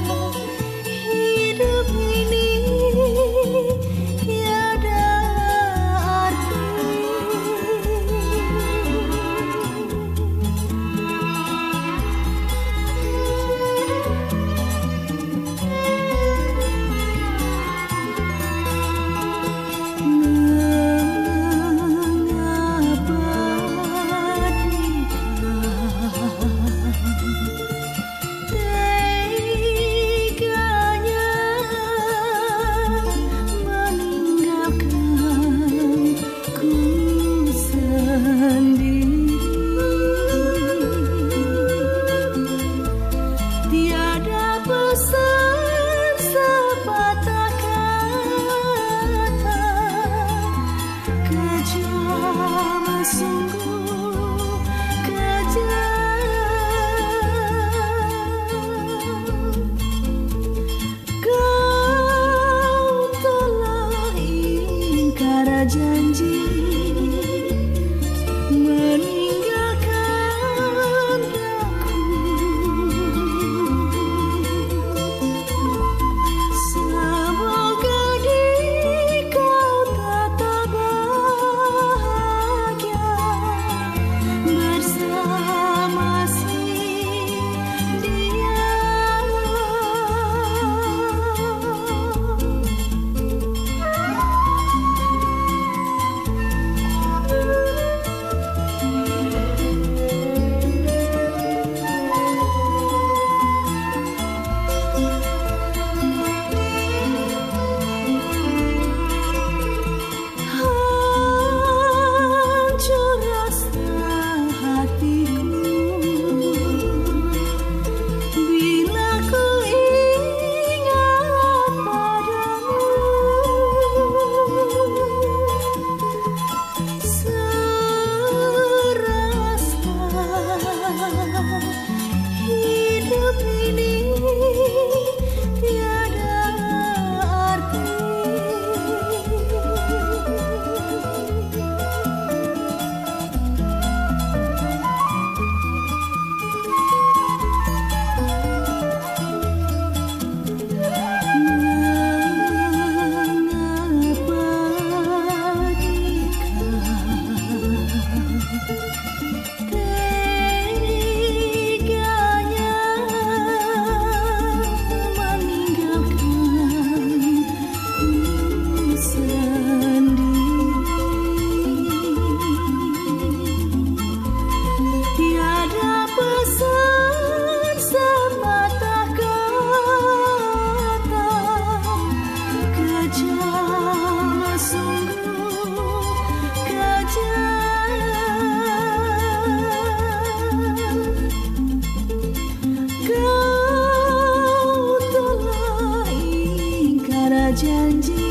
more. saja 眼睛